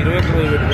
ఇరవై ఒక్క